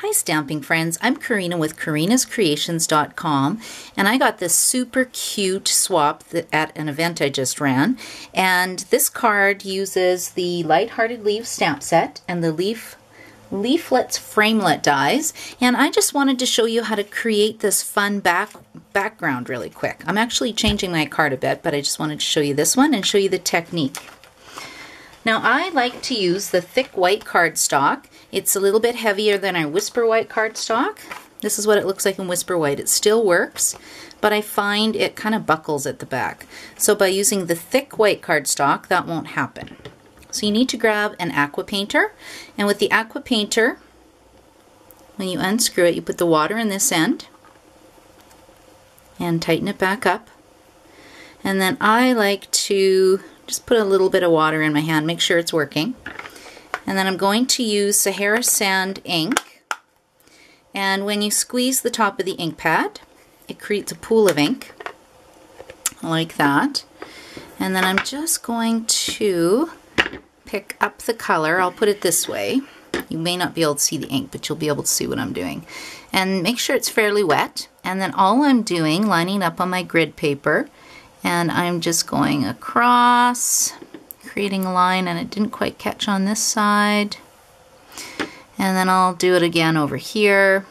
Hi stamping friends, I'm Karina with karinaskreations.com and I got this super cute swap that at an event I just ran and this card uses the Light-Hearted Leaves stamp set and the leaf leaflets framelit dies and I just wanted to show you how to create this fun back background really quick. I'm actually changing my card a bit but I just wanted to show you this one and show you the technique. Now I like to use the thick white cardstock. It's a little bit heavier than our Whisper White cardstock. This is what it looks like in Whisper White. It still works, but I find it kind of buckles at the back. So by using the thick white cardstock, that won't happen. So you need to grab an aqua painter, and with the aqua painter, when you unscrew it, you put the water in this end, and tighten it back up. And then I like to just put a little bit of water in my hand, make sure it's working. And then I'm going to use Sahara Sand ink. And when you squeeze the top of the ink pad, it creates a pool of ink, like that. And then I'm just going to pick up the color. I'll put it this way. You may not be able to see the ink, but you'll be able to see what I'm doing. And make sure it's fairly wet. And then all I'm doing, lining up on my grid paper, and I'm just going across creating a line and it didn't quite catch on this side. And then I'll do it again over here.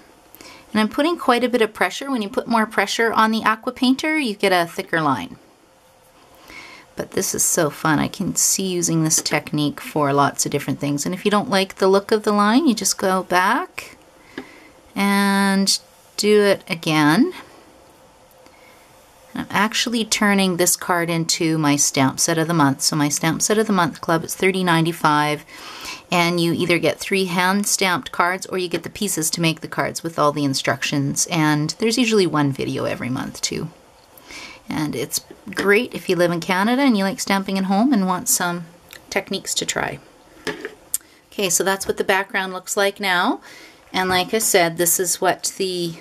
And I'm putting quite a bit of pressure. When you put more pressure on the aqua painter you get a thicker line. But this is so fun. I can see using this technique for lots of different things. And if you don't like the look of the line you just go back and do it again actually turning this card into my stamp set of the month. So my stamp set of the month club is $30.95 and you either get three hand stamped cards or you get the pieces to make the cards with all the instructions and there's usually one video every month too. And it's great if you live in Canada and you like stamping at home and want some techniques to try. Okay, so that's what the background looks like now. And like I said, this is what the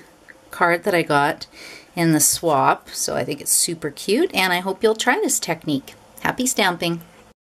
card that I got in the swap. So I think it's super cute and I hope you'll try this technique. Happy stamping!